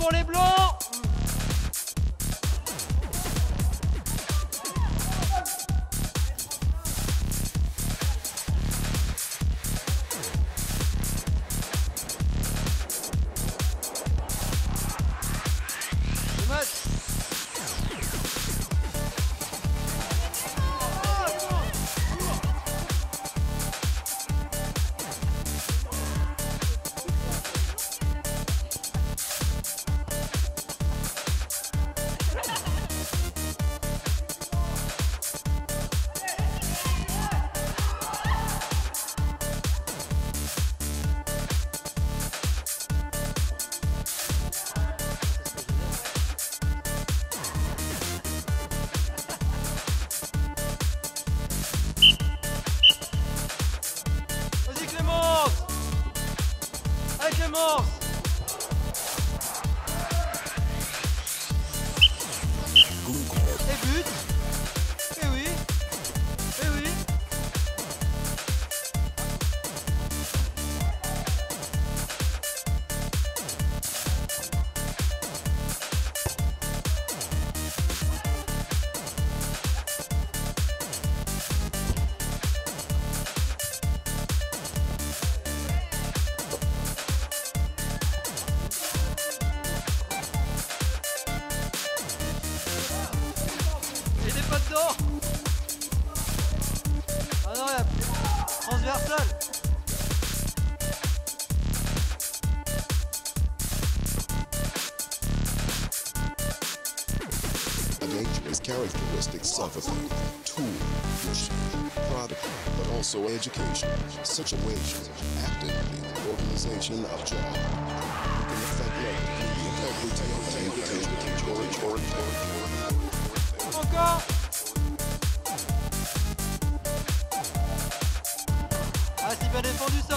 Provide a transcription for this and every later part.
pour les Blancs dos is characteristic of a Engagement's characteristics suffer from two issues, product, but also education, situations, activity, organization of job. You can affect of education or encore Ah, c'est pas défendu ça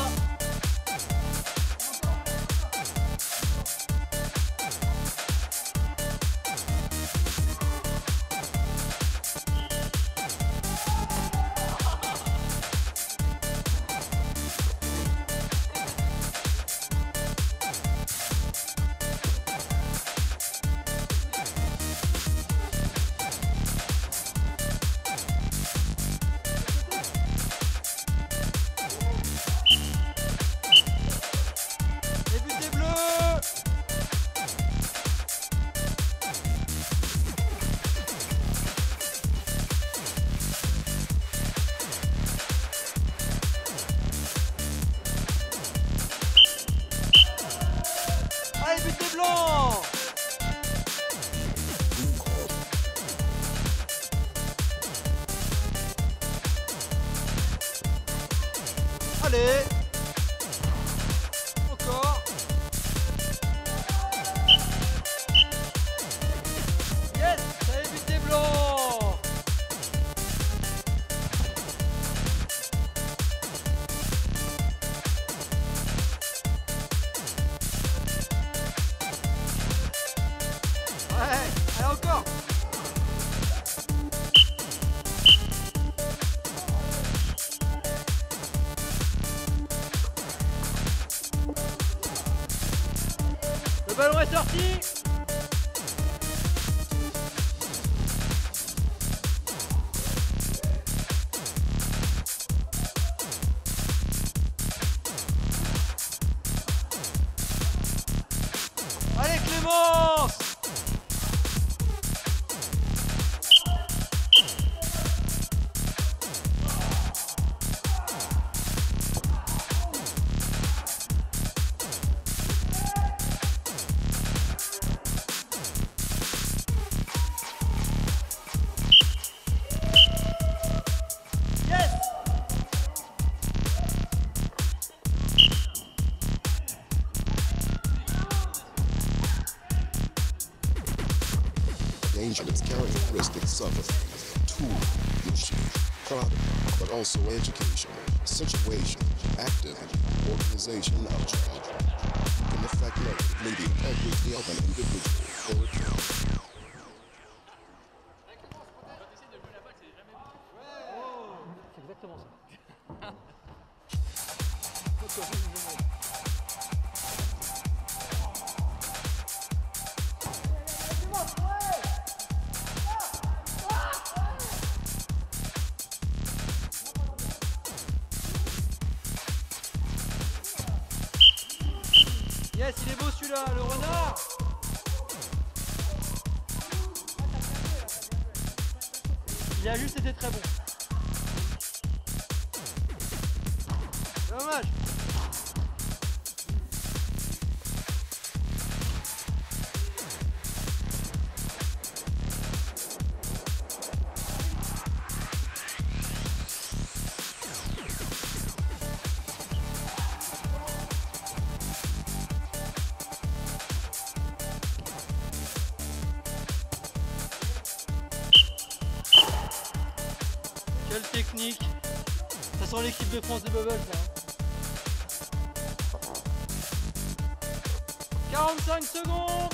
go. service to your product, but also education, situation, active organization of child can affect negatively every other individual or account. Yes, il est beau celui-là, le renard Il a juste été très bon. Dommage technique. Ça sent l'équipe de France de bubbles 45 hein. secondes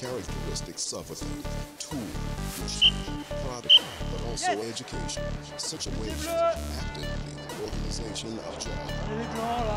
characteristics of a thing, tools, product, but also yes. education, such a way of actively the organization of job.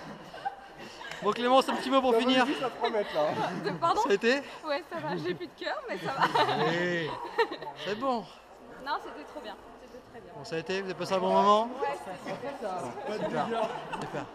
Bon Clémence, un petit mot pour finir. ça là. Pardon Ça Ouais, ça va. J'ai plus de cœur, mais ça va. C'est bon. Non, c'était trop bien. C'était très bien. Bon, ça a été Vous avez passé un bon moment Ouais, c'était super. Super.